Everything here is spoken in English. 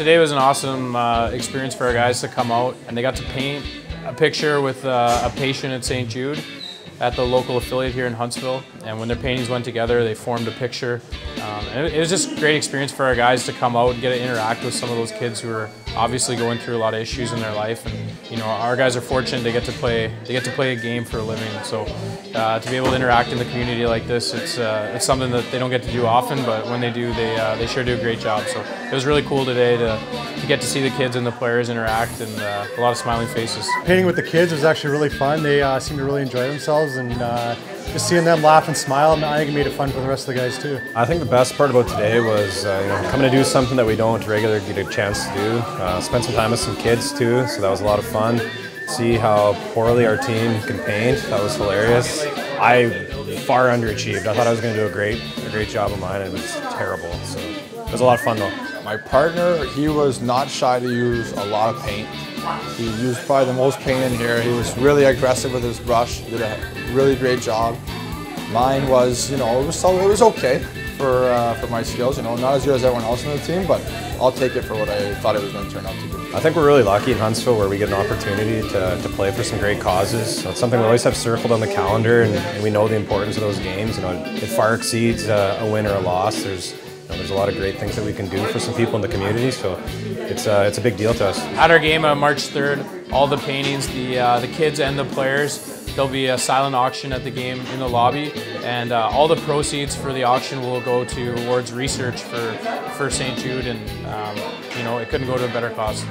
Today was an awesome uh, experience for our guys to come out and they got to paint a picture with uh, a patient at St. Jude at the local affiliate here in Huntsville. And when their paintings went together, they formed a picture. Um, and it, was just a great experience for our guys to come out and get to interact with some of those kids who are obviously going through a lot of issues in their life. And you know, our guys are fortunate they get to play they get to play a game for a living. So uh, to be able to interact in the community like this, it's uh, it's something that they don't get to do often. But when they do, they uh, they sure do a great job. So it was really cool today to, to get to see the kids and the players interact and uh, a lot of smiling faces. Painting with the kids was actually really fun. They uh, seemed to really enjoy themselves and uh, just seeing them laugh and smile, I think it made it fun for the rest of the guys too. I think the best part about today was uh, you know, coming to do something that we don't regularly get a chance to do. Uh, spend some time with some kids too, so that was a lot of fun. See how poorly our team can paint, that was hilarious. I far underachieved. I thought I was going to do a great, a great job of mine, and it was terrible. So it was a lot of fun though. My partner, he was not shy to use a lot of paint. He used probably the most paint in here. He was really aggressive with his brush. he Did a really great job. Mine was, you know, it was it was okay for uh, for my skills. You know, not as good as everyone else on the team, but I'll take it for what I thought it was going to turn out to be. I think we're really lucky in Huntsville where we get an opportunity to, to play for some great causes. So it's something we always have circled on the calendar, and, and we know the importance of those games. You know, it far exceeds uh, a win or a loss. There's know, there's a lot of great things that we can do for some people in the community, so it's, uh, it's a big deal to us. At our game on March 3rd, all the paintings, the, uh, the kids and the players, there'll be a silent auction at the game in the lobby, and uh, all the proceeds for the auction will go towards research for, for St. Jude, and um, you know, it couldn't go to a better cause.